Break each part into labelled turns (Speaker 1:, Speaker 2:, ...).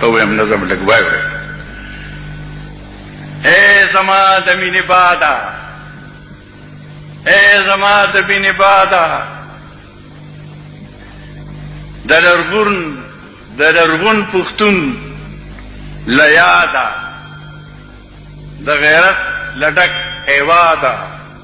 Speaker 1: ته ویم نظم لګ وای وای اے زما د مینې بادا اے زما د مینې بادا د لرغون د لرغون پښتون لیادا د غیرت لډک هیوادا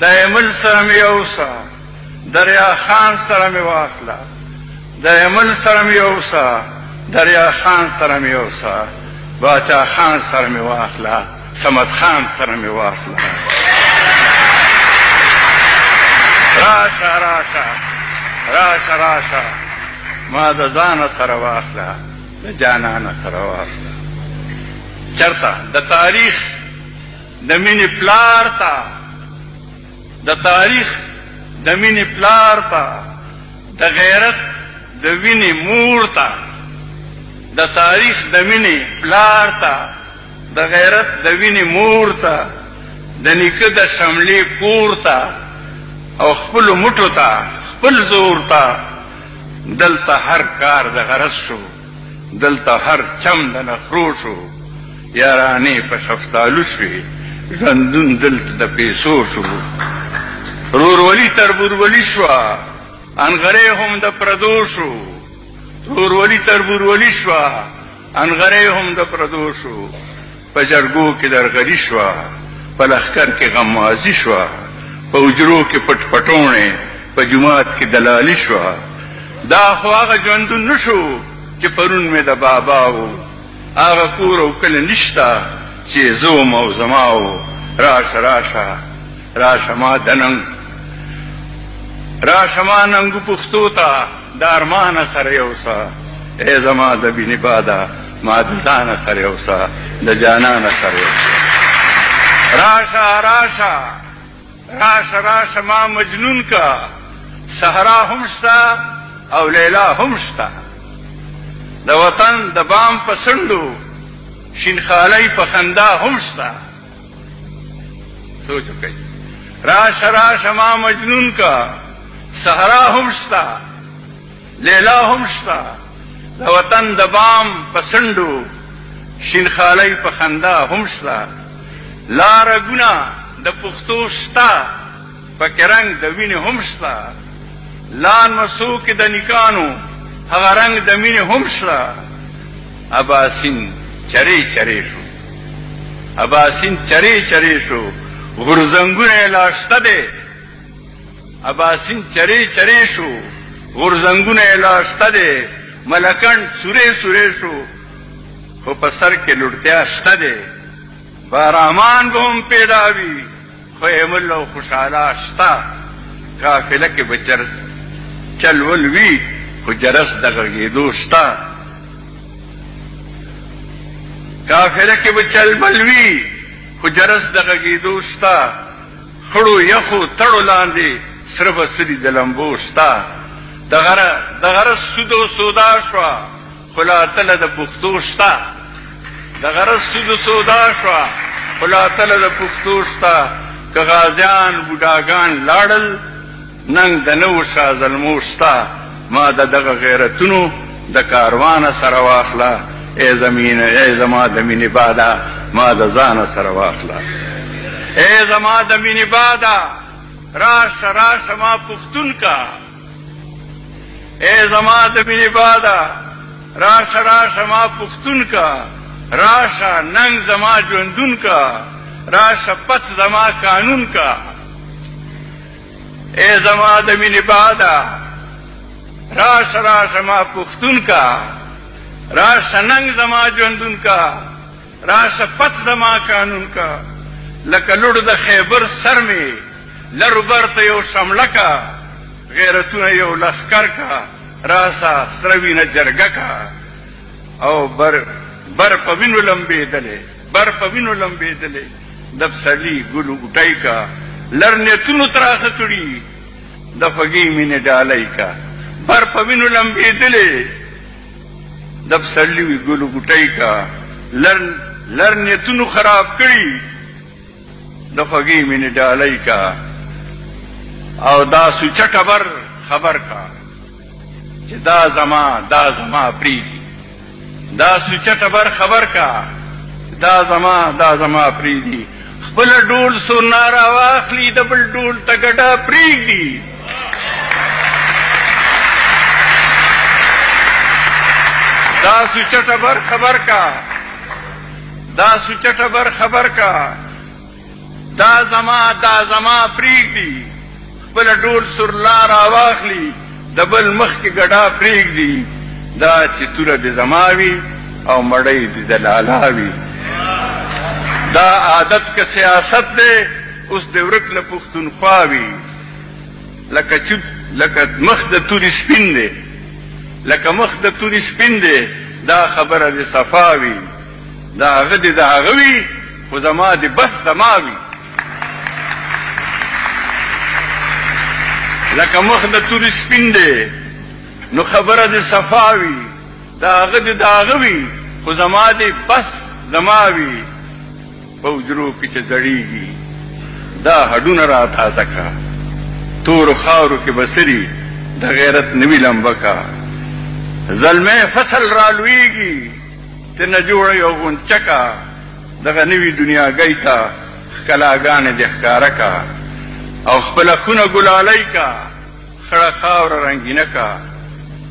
Speaker 1: دایمل سره مې یوسه دریا خان سره مې واخله دایمل سره مې یوسه دریا خان سره مې یوسه باچا خان سره مې واخله صمد خان سره مې واخله راشه راشه راشه راشه ما د ځانه سره واخله د جانانه سره واخله چرته د تاریخ د مینې پلار ته د تاریخ د مینې پلار ته د غیرت د وینې مور ته د تاریخ د مینې پلار ته د غیرت د وینې مور ته د نیکه د شملې کور ته او خپلو مټو ته خپل زور ته دلته هر کار د غرض شو دلته هر چم د نخرو شو يارانې په شفتالو شوې ژوندون دلته د پېسو شو رورولي تربورولي شوه انغرې هم د پردو شو رورولي تربورولي شوه انغرې هم د پردو شو په جرګو کې درغلي شوه په لښکر کې غمازي شوه په حجرو کې پټ پټوڼې په جومات کې دلالي شوه دا خو هغه ژوندون نه شو چې پرون مې د بابا و هغه کور او کلی نشته چی زه وم او زما وو راشه راشه راشه ما دننګ راشه ما ننګو پښتو ته د ارمانه سره یو سه ای زما د بینی باده ما د ځانه سره یو سه د جانانه سره یو سه راشه راشه راشه راشه ما مجنون که صحرا هم شته او لیلا هم شته د وطن د بام په څنډو شین خالی په خندا هم شته سوچ وکړئ راشه راشه ما مجنون که صحرا هم شته لیلا هم شته د وطن د بام په څنډو شین خالۍ په خندا هم شته لا رګونه د پښتو شته پکې رنګ د وینې هم شته لا نمسو کې د نیکانو هغه رنګ د مینې هم شته اباسین چرې چرې شو اباسین چرې چرې شو غورځنګونه یې لا شته دی اباسین چرې چرې شو، غورځنګونه یې لا شته دی، ملکنډ سورې سورې شو، خو په سر کې لوړتیا شته دی، بهرحمان به هم پیدا وي، خو ایمل او خوشحالا شته، قافله کې به چرس چل ول وي، خو جرس د غږېدو شته، قافله کې به چل بل وي، خو جرس د غږېدو شته. خړو یخو تړو لاندې سره بڅري د لمبو شته د غره د غره سود او سودا شوه خو لا اتله د پښتو شته د غره سود او سودا شوه خو لا اتله د پښتو شته که غازیان بوډاګان لاړل ننګ د نه و ستا زلمو ستا ما د دغه غیرتونو د کاروانه سره واخله ای زمینه ای زما د مینې باده ما د ځانه سره واخله ای زما د مینې باده راشه راشه ما پښتون کا ای زما د مینې باده راشه راشه ما پښتون کا راشه ننګ زما ژوندون کا راشه پت زما قانون کا اې زما د مینې باده راشه راشه ما پښتون کا راشه ننګ زما ژوندون کا راشه پت زما قانون کا لکه لوړ د خیبر سر مې لرو بر ته یو شمله کا غیرتونه یو لښکر کا راشه سره وینه جرګه کا او بر بر په وینو لمبېدلی بر په وینو لمبېدلی دپسرلي ګل غوټۍ که لر نيتونو تراخه کړي د خوږې مينې ډالۍ که بر په وينو لمبېدلې دپسرلي ګل غوټۍ که لر لر نيتونو خراب کړي د خوږې مينې ډالۍ که او دا سوچه ټبر خبر که چې دا زما دا زما پریږدي دا سوچه ټبر خبر کا چې دا زما دا زما پریږدي خپل ډول سونا را واخلي د بل ډول ته ګډه پریږدي دا سوچه ټبر خبر کا دا سوچه ټبر خبر کا دا زما دا زما پرېږدي خپله ډول سورلا راواخلي د بل مخ کې ګډا پرېږدي دا چې توره دې زما وي او مړۍ دې د لالا وي دا عادت که سیاست دی اوس دې ورک له پښتونخوا وي لکه چوپ لکه مخ د توري سپین دی لکه مخ د توري سپین دی دا خبره دې صفا وي د هغه دې د هغه وي خو زما دې بس زما وي لکه مخ د توري سپین دی نو خبره دې صفا وي د هغه دې د هغه وي خو زما دې بس زما وي په حجرو کې چې زړیږي دا هډونه را تازه کا تور خاورو کې بسري د غیرت نوی لمبه کا زلمی فصل را لویږي ته نه جوړه یو غونچه که دغه نوي دنیاګۍ ته ښکلاګانې دې ښکاره که او خپله خونه ګلالۍ که خړه خاوره رنګینه که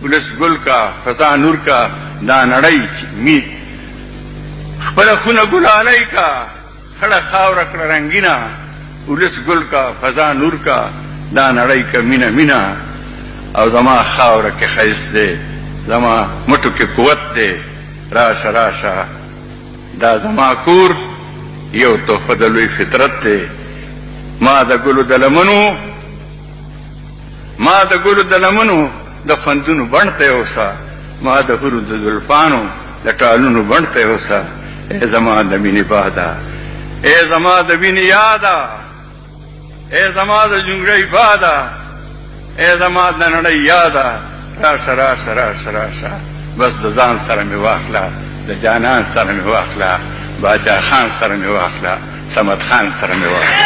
Speaker 1: ولس ګل که فضا نور که دا نړۍ چې مي خپله خونه ګلالۍ که خړه خاوره کړه رنګینه ولس ګل کا فضا نور کا دا نړۍ که مینه مینه او زما خاوره کې ښایست دی زما مټو کې قوت دی راشه راشه دا زما کور یو تحفه د لوی فطرت دی ما د ګلو د لمنو ما د ګلو د لمنو د خوندونو بڼ ته یوسه ما د حورو د زلفانو د ټالونو بڼ ته یوسه ای زما د مینې باده ای زما د وینې یاده ای زما د جونګړۍ باده ای زما د نړۍ یاده راشه راشه راشه راشه بس د ځان سره مې واخله د جانان سره مې واخله باچا خان سره مې واخله صمد خان سره مې واخله